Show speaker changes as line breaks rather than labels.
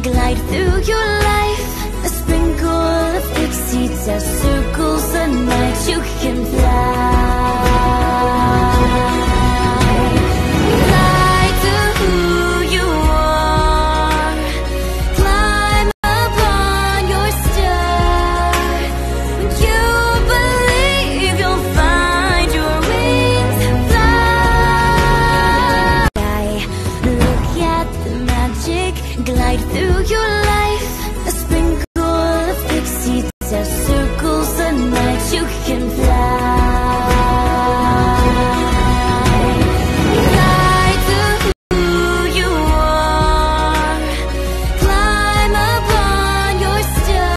Glide through your life A sprinkle of pixie dust glide through your life. A sprinkle of pixie dust circles the night you can fly.